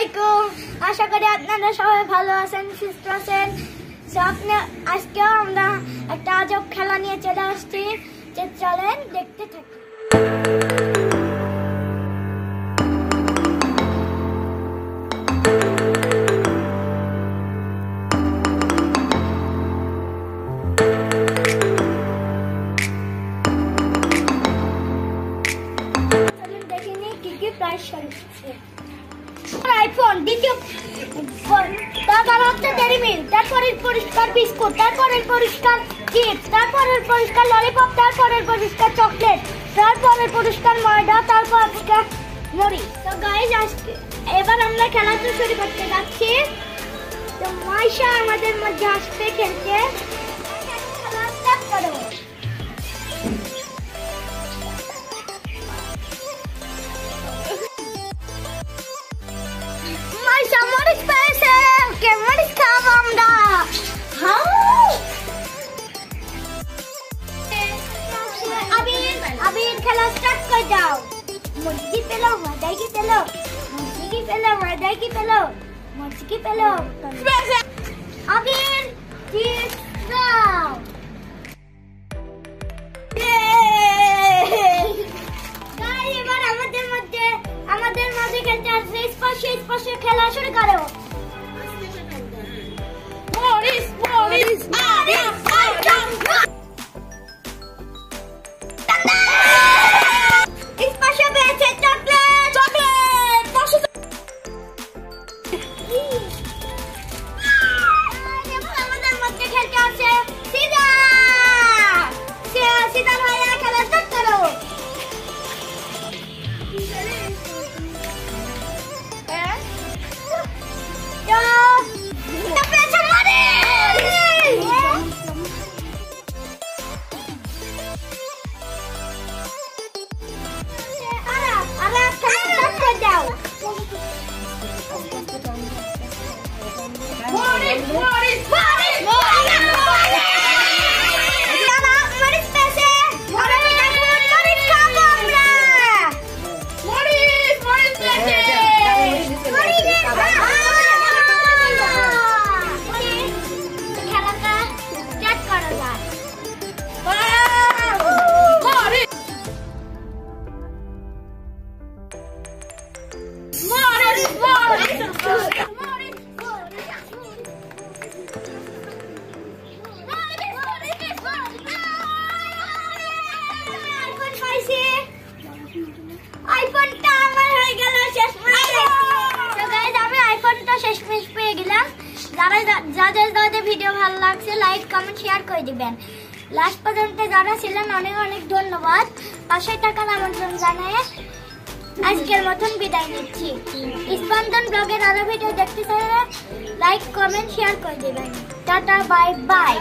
আলাইকুম। আশা করি আপনারা সবাই ভালো আছেন, সুস্থ আছেন। আপনি, আজকেও আমরা একটা আজব খেলা নিয়ে চলে আসছি। যে চলেন, দেখতে থাকি আইফোন দ্বিতীয় তারপর হচ্ছে ডেরি মিল্ক তারপরে পরিষ্কার বিস্কুট তারপরে পরিষ্কার চিপস তারপরে পরিষ্কার ললিপপ তারপরে পরিষ্কার চকলেট তারপরে পরিষ্কার ময়দা, তারপর পরিষ্কার মুড়ি। তো গাইজ আজকে এবার আমরা খেলাটা শুরু করতে যাচ্ছি। তো মাইশা আমাদের মধ্যে আসবে খেলতে। খেলা স্টার্ট করে দাও। মুরগি পেল কি পেল? মুরগি পেল মাদাই কি পেল? মুরগি পেল চিপস দাও আমাদের মধ্যে আমাদের মাঝে খেলতে আসবে খেলা শুরু করো। আমাদের Morris, Morris, Morris, Morris, Morris পেছে Morris আইফোনটা আমার হয়ে গেল শেষ আমি আইফোনটা শেষমেশ পেয়ে গেলাম। যারা যাদের যাদের ভিডিও ভালো লাগছে লাইক কমেন্ট শেয়ার করে দিবেন। লাস্ট পর্যন্ত যারা ছিলেন অনেক অনেক ধন্যবাদ। পাঁচশো টাকার আমন্ত্রণ জানায় আজকের মতন বিদায় নিচ্ছি। স্পন্দন ব্লগের আরও ভিডিও দেখতে চাইলে লাইক কমেন্ট শেয়ার করে দিবেন। Tata bye by